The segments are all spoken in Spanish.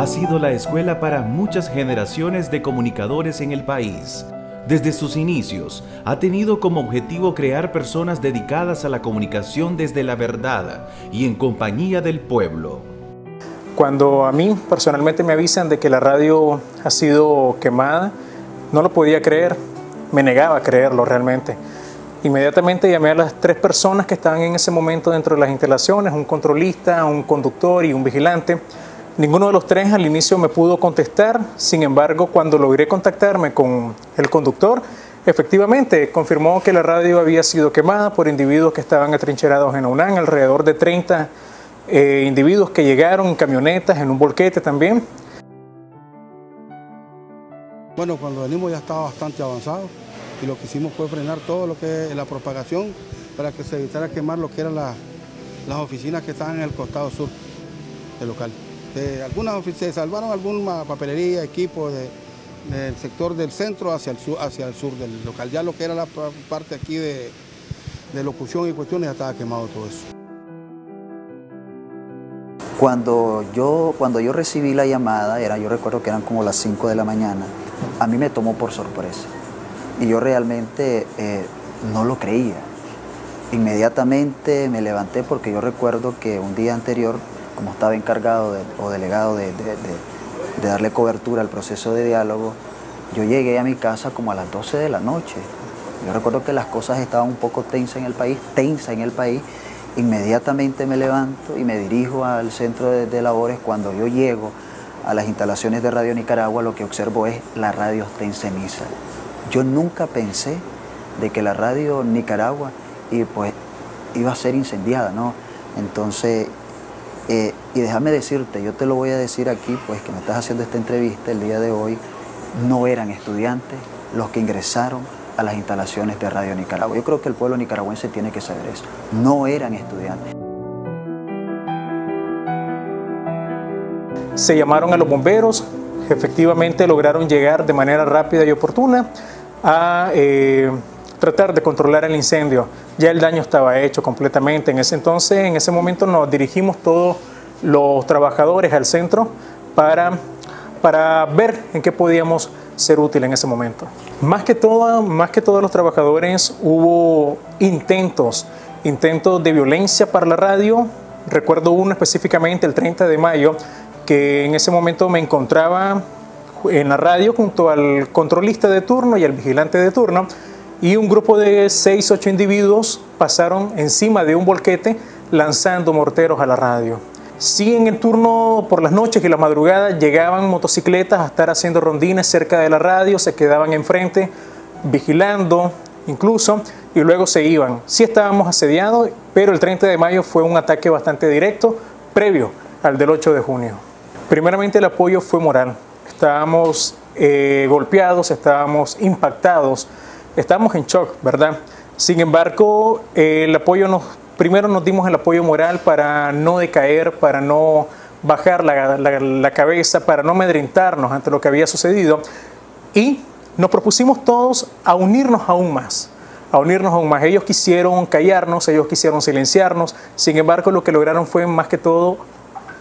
Ha sido la escuela para muchas generaciones de comunicadores en el país. Desde sus inicios, ha tenido como objetivo crear personas dedicadas a la comunicación desde la verdad y en compañía del pueblo. Cuando a mí personalmente me avisan de que la radio ha sido quemada, no lo podía creer, me negaba a creerlo realmente. Inmediatamente llamé a las tres personas que estaban en ese momento dentro de las instalaciones, un controlista, un conductor y un vigilante. Ninguno de los tres al inicio me pudo contestar, sin embargo, cuando logré contactarme con el conductor, efectivamente confirmó que la radio había sido quemada por individuos que estaban atrincherados en UNAM, alrededor de 30 eh, individuos que llegaron en camionetas, en un volquete también. Bueno, cuando venimos ya estaba bastante avanzado y lo que hicimos fue frenar todo lo que es la propagación para que se evitara quemar lo que eran las oficinas que estaban en el costado sur del local. De algunas se salvaron alguna papelería, equipo del sector del centro hacia el, sur, hacia el sur del local. Ya lo que era la parte aquí de, de locución y cuestiones ya estaba quemado todo eso. Cuando yo, cuando yo recibí la llamada, era, yo recuerdo que eran como las 5 de la mañana, a mí me tomó por sorpresa. Y yo realmente eh, no lo creía. Inmediatamente me levanté porque yo recuerdo que un día anterior, como estaba encargado o delegado de, darle cobertura al proceso de diálogo, yo llegué a mi casa como a las 12 de la noche. Yo recuerdo que las cosas estaban un poco tensas en el país, tensa en el país. Inmediatamente me levanto y me dirijo al centro de, labores. Cuando yo llego a las instalaciones de Radio Nicaragua, lo que observo es la radio está. Yo nunca pensé de que la radio Nicaragua y pues, iba a ser incendiada, ¿no? Entonces, eh, y déjame decirte, yo te lo voy a decir aquí, pues que me estás haciendo esta entrevista el día de hoy, no eran estudiantes los que ingresaron a las instalaciones de Radio Nicaragua. Yo creo que el pueblo nicaragüense tiene que saber eso. No eran estudiantes. Se llamaron a los bomberos, efectivamente lograron llegar de manera rápida y oportuna a eh, tratar de controlar el incendio. Ya el daño estaba hecho completamente. En ese entonces, en ese momento nos dirigimos todos los trabajadores al centro para, para ver en qué podíamos ser útil en ese momento. Más que, todo, más que todos los trabajadores hubo intentos, intentos de violencia para la radio. Recuerdo uno específicamente el 30 de mayo, que en ese momento me encontraba en la radio junto al controlista de turno y al vigilante de turno y un grupo de 6, 8 individuos pasaron encima de un volquete lanzando morteros a la radio. Sí, en el turno por las noches y la madrugada llegaban motocicletas a estar haciendo rondines cerca de la radio, se quedaban enfrente vigilando incluso y luego se iban. Sí estábamos asediados, pero el 30 de mayo fue un ataque bastante directo previo al del 8 de junio. Primeramente el apoyo fue moral. Estábamos eh, golpeados, estábamos impactados, estábamos en shock, ¿verdad? Sin embargo, el apoyo nos, primero nos dimos el apoyo moral para no decaer, para no bajar la, la cabeza, para no amedrentarnos ante lo que había sucedido y nos propusimos todos a unirnos aún más a unirnos aún más. Ellos quisieron callarnos, ellos quisieron silenciarnos, sin embargo lo que lograron fue más que todo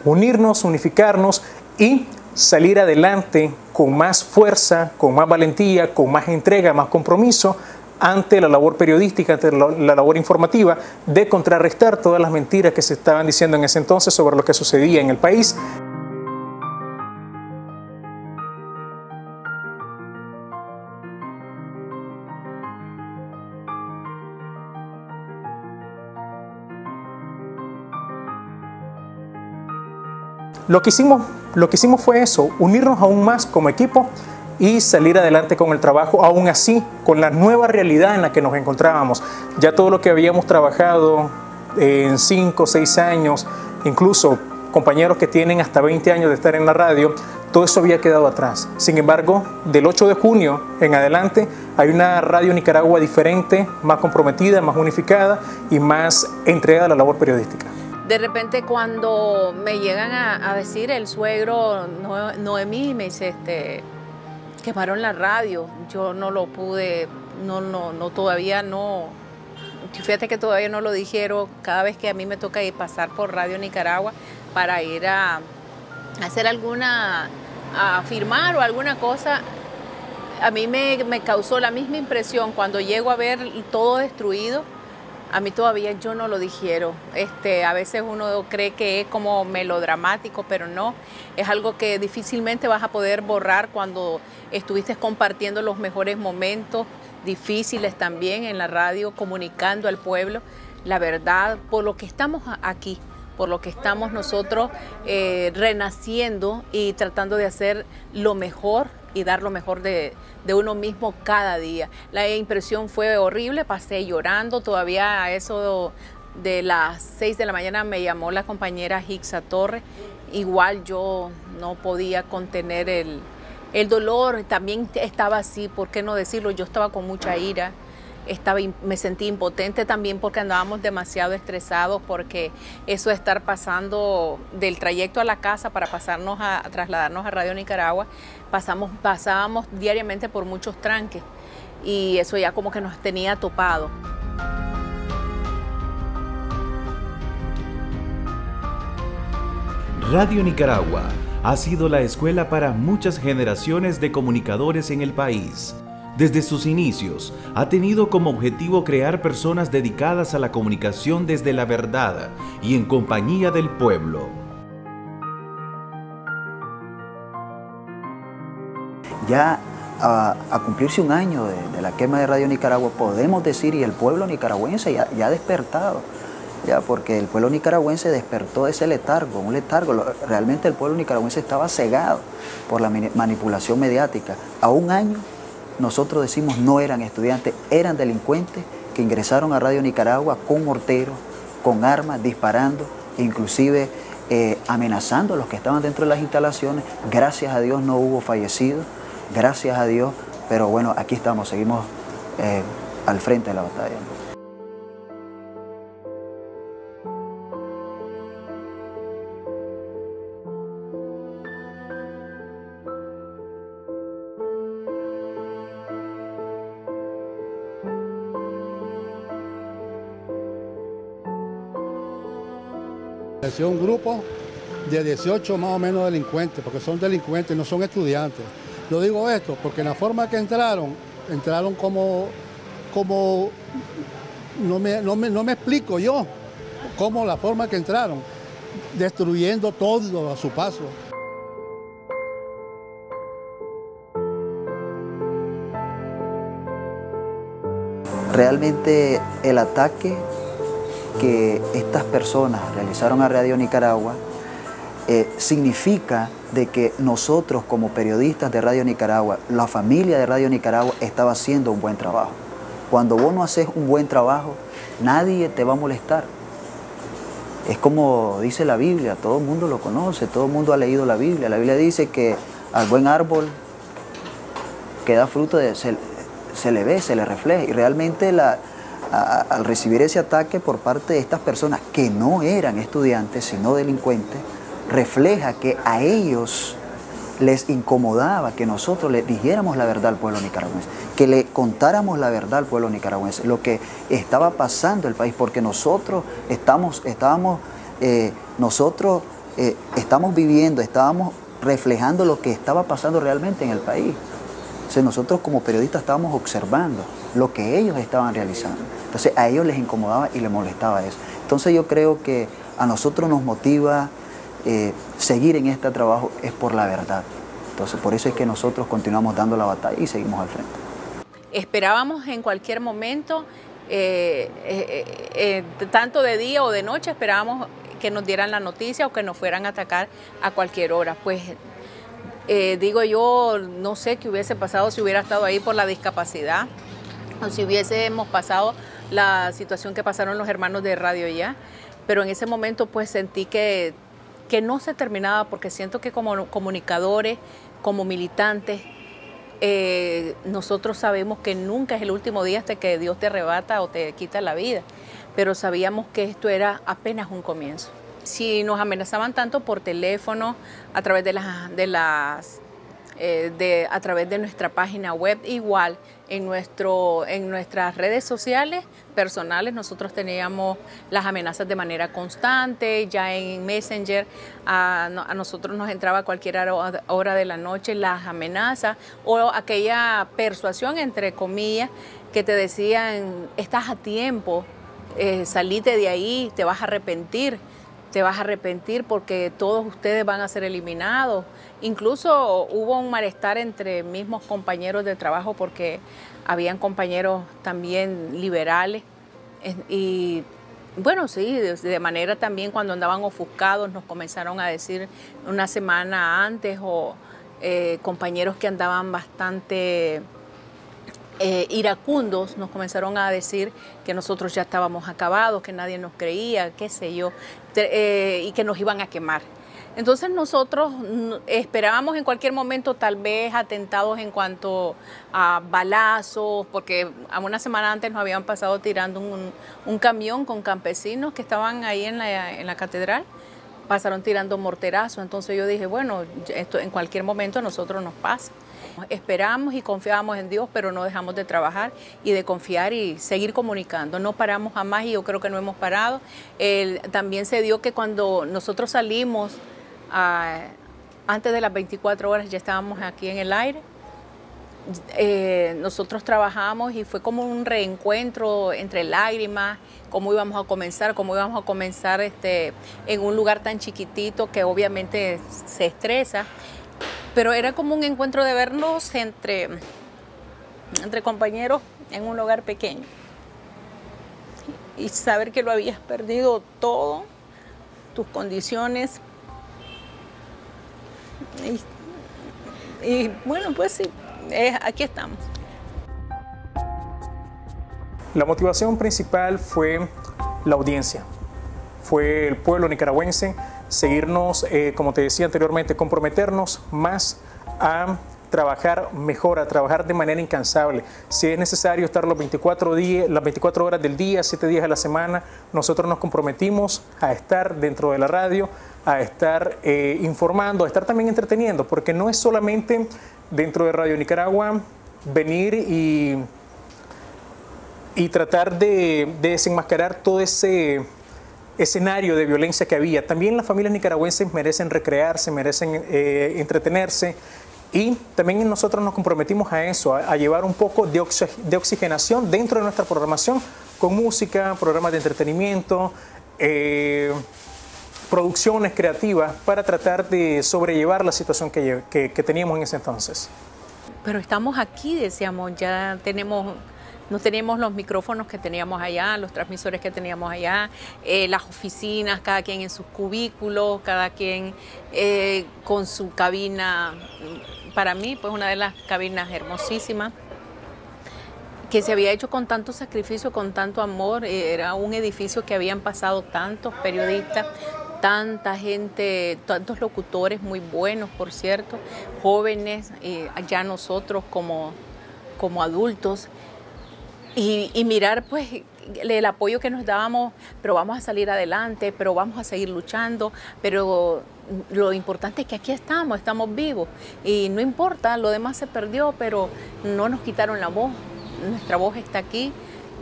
unirnos, unificarnos y salir adelante con más fuerza, con más valentía, con más entrega, más compromiso ante la labor periodística, ante la labor informativa, de contrarrestar todas las mentiras que se estaban diciendo en ese entonces sobre lo que sucedía en el país. Lo que hicimos, lo que hicimos fue eso, unirnos aún más como equipo y salir adelante con el trabajo, aún así, con la nueva realidad en la que nos encontrábamos. Ya todo lo que habíamos trabajado en 5 o 6 años, incluso compañeros que tienen hasta 20 años de estar en la radio, todo eso había quedado atrás. Sin embargo, del 8 de junio en adelante hay una radio Nicaragua diferente, más comprometida, más unificada y más entregada a la labor periodística. De repente cuando me llegan a, decir el suegro Noemí, me dice, este, quemaron la radio, yo no lo pude, no, no, no, todavía no, fíjate que todavía no lo dijeron, cada vez que a mí me toca pasar por Radio Nicaragua para ir a, hacer alguna, a firmar o alguna cosa, a mí me causó la misma impresión cuando llego a ver todo destruido a mí todavía yo no lo digiero. Este, a veces uno cree que es como melodramático, pero no. Es algo que difícilmente vas a poder borrar cuando estuviste compartiendo los mejores momentos, difíciles también en la radio, comunicando al pueblo la verdad por lo que estamos aquí por lo que estamos nosotros eh, renaciendo y tratando de hacer lo mejor y dar lo mejor de, uno mismo cada día. La impresión fue horrible, pasé llorando, todavía a eso de las 6 de la mañana me llamó la compañera Hixa Torres, igual yo no podía contener el, el dolor, también estaba así, ¿por qué no decirlo? Yo estaba con mucha ira estaba, me sentí impotente también porque andábamos demasiado estresados porque eso de estar pasando del trayecto a la casa para pasarnos a, trasladarnos a Radio Nicaragua, pasamos, pasábamos diariamente por muchos tranques y eso ya como que nos tenía topado. Radio Nicaragua ha sido la escuela para muchas generaciones de comunicadores en el país desde sus inicios, ha tenido como objetivo crear personas dedicadas a la comunicación desde la verdad y en compañía del pueblo. Ya a, cumplirse un año de, la quema de Radio Nicaragua, podemos decir, y el pueblo nicaragüense ya, ha despertado, ya porque el pueblo nicaragüense despertó de ese letargo, un letargo. Realmente el pueblo nicaragüense estaba cegado por la manipulación mediática. A un año nosotros decimos no eran estudiantes, eran delincuentes que ingresaron a Radio Nicaragua con morteros, con armas, disparando, inclusive eh, amenazando a los que estaban dentro de las instalaciones. Gracias a Dios no hubo fallecidos, gracias a Dios, pero bueno, aquí estamos, seguimos eh, al frente de la batalla. Un grupo de 18 más o menos delincuentes, porque son delincuentes, no son estudiantes. Lo digo esto porque la forma que entraron, entraron como, como no me, no me, no me explico yo cómo la forma que entraron, destruyendo todo a su paso. Realmente el ataque que estas personas realizaron a Radio Nicaragua eh, significa de que nosotros como periodistas de Radio Nicaragua, la familia de Radio Nicaragua estaba haciendo un buen trabajo. Cuando vos no haces un buen trabajo, nadie te va a molestar. Es como dice la Biblia, todo el mundo lo conoce, todo el mundo ha leído la Biblia. La Biblia dice que al buen árbol que da fruto de, se, se le ve, se le refleja. Y realmente la, al recibir ese ataque por parte de estas personas que no eran estudiantes, sino delincuentes, refleja que a ellos les incomodaba que nosotros le dijéramos la verdad al pueblo nicaragüense, que le contáramos la verdad al pueblo nicaragüense, lo que estaba pasando en el país, porque nosotros estamos, estábamos, eh, nosotros eh, estamos viviendo, estábamos reflejando lo que estaba pasando realmente en el país. Entonces nosotros como periodistas estábamos observando lo que ellos estaban realizando. Entonces a ellos les incomodaba y les molestaba eso. Entonces yo creo que a nosotros nos motiva eh, seguir en este trabajo es por la verdad. Entonces por eso es que nosotros continuamos dando la batalla y seguimos al frente. Esperábamos en cualquier momento, eh, eh, tanto de día o de noche, esperábamos que nos dieran la noticia o que nos fueran a atacar a cualquier hora. Pues digo yo, no sé qué hubiese pasado si hubiera estado ahí por la discapacidad si hubiésemos pasado la situación que pasaron los hermanos de Radio Ya, pero en ese momento pues sentí que, que no se terminaba porque siento que como comunicadores, como militantes, eh, nosotros sabemos que nunca es el último día hasta que Dios te arrebata o te quita la vida, pero sabíamos que esto era apenas un comienzo. Si nos amenazaban tanto por teléfono, a través de las, de las eh, de, a través de nuestra página web. Igual en, nuestro, en nuestras redes sociales personales nosotros teníamos las amenazas de manera constante, ya en Messenger a, nosotros nos entraba a cualquier hora de la noche las amenazas o aquella persuasión entre comillas que te decían estás a tiempo, eh, salite de ahí, te vas a arrepentir te vas a arrepentir porque todos ustedes van a ser eliminados. Incluso hubo un malestar entre mismos compañeros de trabajo porque habían compañeros también liberales y bueno, sí, de, manera también cuando andaban ofuscados nos comenzaron a decir una semana antes o eh, compañeros que andaban bastante eh, iracundos nos comenzaron a decir que nosotros ya estábamos acabados, que nadie nos creía, qué sé yo, eh, y que nos iban a quemar. Entonces nosotros esperábamos en cualquier momento tal vez atentados en cuanto a balazos, porque a una semana antes nos habían pasado tirando un, camión con campesinos que estaban ahí en la, catedral, pasaron tirando morterazos, entonces yo dije, bueno, esto en cualquier momento a nosotros nos pasa. Esperamos y confiamos en Dios, pero no dejamos de trabajar y de confiar y seguir comunicando. No paramos jamás y yo creo que no hemos parado. también se dio que cuando nosotros salimos, ah, antes de las 24 horas ya estábamos aquí en el aire. Eh, nosotros trabajamos y fue como un reencuentro entre lágrimas, cómo íbamos a comenzar, cómo íbamos a comenzar este, en un lugar tan chiquitito que obviamente se estresa pero era como un encuentro de vernos entre, entre compañeros en un lugar pequeño. Y saber que lo habías perdido todo, tus condiciones. Y, bueno, pues sí, aquí estamos. La motivación principal fue la audiencia, fue el pueblo nicaragüense seguirnos, eh, como te decía anteriormente, comprometernos más a trabajar mejor, a trabajar de manera incansable. Si es necesario estar los 24 días, las 24 horas del día, 7 días a la semana, nosotros nos comprometimos a estar dentro de la radio, a estar eh, informando, a estar también entreteniendo, porque no es solamente dentro de Radio Nicaragua venir y, y tratar de desenmascarar todo ese escenario de violencia que había. También las familias nicaragüenses merecen recrearse, merecen eh, entretenerse y también nosotros nos comprometimos a eso, a, llevar un poco de, oxigenación dentro de nuestra programación con música, programas de entretenimiento, eh, producciones creativas para tratar de sobrellevar la situación que, que teníamos en ese entonces. Pero estamos aquí, decíamos, ya tenemos no tenemos los micrófonos que teníamos allá, los transmisores que teníamos allá, eh, las oficinas, cada quien en sus cubículos, cada quien eh, con su cabina. Para mí, pues una de las cabinas hermosísimas que se había hecho con tanto sacrificio, con tanto amor. Eh, era un edificio que habían pasado tantos periodistas, tanta gente, tantos locutores muy buenos, por cierto, jóvenes, ya nosotros como, como adultos y, mirar pues el apoyo que nos dábamos, pero vamos a salir adelante, pero vamos a seguir luchando, pero lo importante es que aquí estamos, estamos vivos y no importa, lo demás se perdió, pero no nos quitaron la voz, nuestra voz está aquí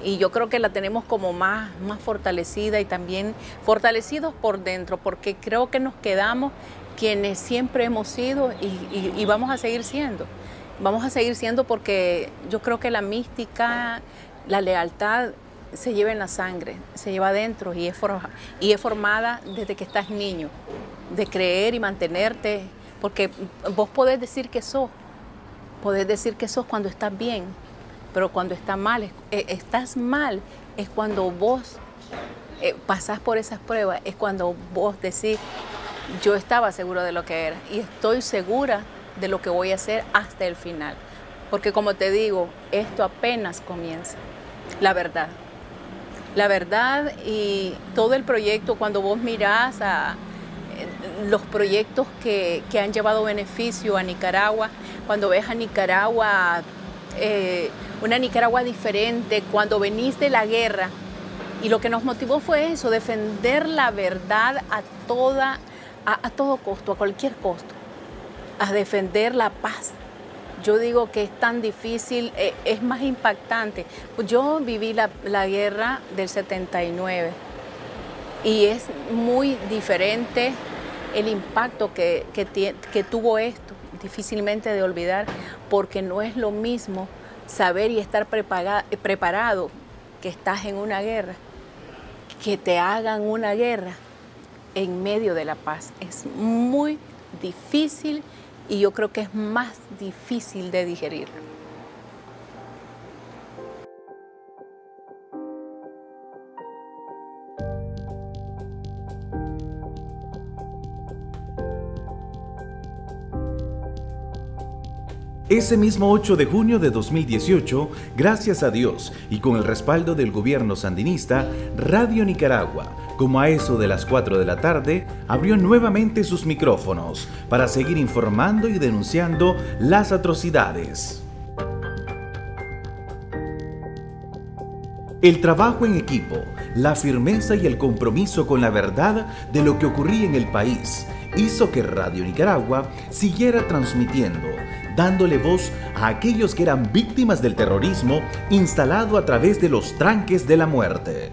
y yo creo que la tenemos como más, más fortalecida y también fortalecidos por dentro, porque creo que nos quedamos quienes siempre hemos sido y vamos a seguir siendo. Vamos a seguir siendo porque yo creo que la mística la lealtad se lleva en la sangre, se lleva adentro y es, y es formada desde que estás niño, de creer y mantenerte, porque vos podés decir que sos, podés decir que sos cuando estás bien, pero cuando estás mal, eh, estás mal es cuando vos eh, pasás por esas pruebas, es cuando vos decís, yo estaba seguro de lo que era y estoy segura de lo que voy a hacer hasta el final. Porque como te digo, esto apenas comienza la verdad. La verdad y todo el proyecto, cuando vos mirás a eh, los proyectos que, han llevado beneficio a Nicaragua, cuando ves a Nicaragua, eh, una Nicaragua diferente, cuando venís de la guerra, y lo que nos motivó fue eso, defender la verdad a, toda, a todo costo, a cualquier costo. A defender la paz. Yo digo que es tan difícil, eh, es más impactante. Yo viví la, guerra del 79 y es muy diferente el impacto que, que tuvo esto, difícilmente de olvidar, porque no es lo mismo saber y estar preparado que estás en una guerra, que te hagan una guerra en medio de la paz. Es muy difícil y yo creo que es más difícil de digerir. Ese mismo 8 de junio de 2018, gracias a Dios y con el respaldo del gobierno sandinista, Radio Nicaragua, como a eso de las 4 de la tarde, abrió nuevamente sus micrófonos para seguir informando y denunciando las atrocidades. El trabajo en equipo, la firmeza y el compromiso con la verdad de lo que ocurría en el país hizo que Radio Nicaragua siguiera transmitiendo dándole voz a aquellos que eran víctimas del terrorismo instalado a través de los tranques de la muerte.